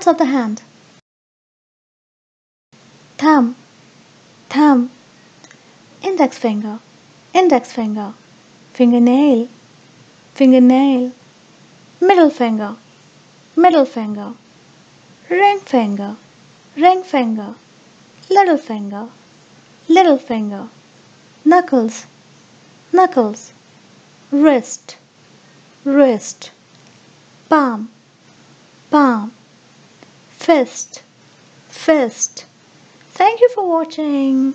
Palms of the hand. Thumb, thumb. Index finger, index finger. Fingernail, fingernail. Middle finger, middle finger. Ring finger, ring finger. Little finger, little finger. Knuckles, knuckles. Wrist, wrist. Palm. Fist, fist. Thank you for watching.